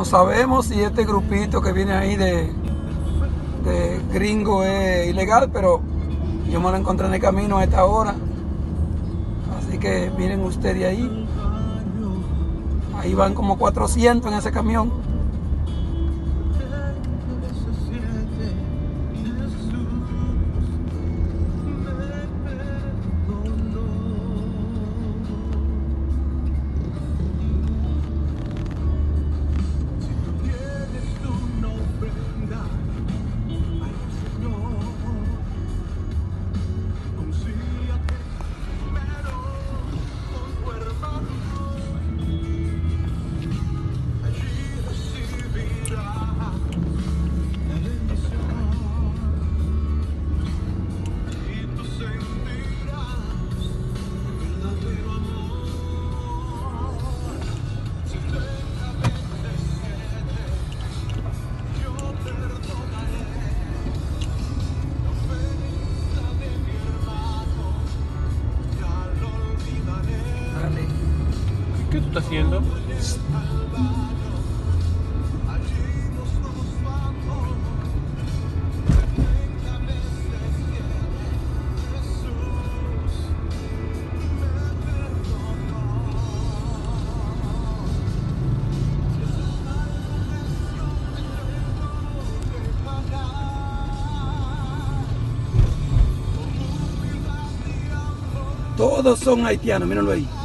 No sabemos si este grupito que viene ahí de, de gringo es ilegal, pero yo me lo encontré en el camino a esta hora. Así que miren ustedes ahí. Ahí van como 400 en ese camión. ¿Qué tú estás haciendo? Todos son haitianos, mírenlo ahí.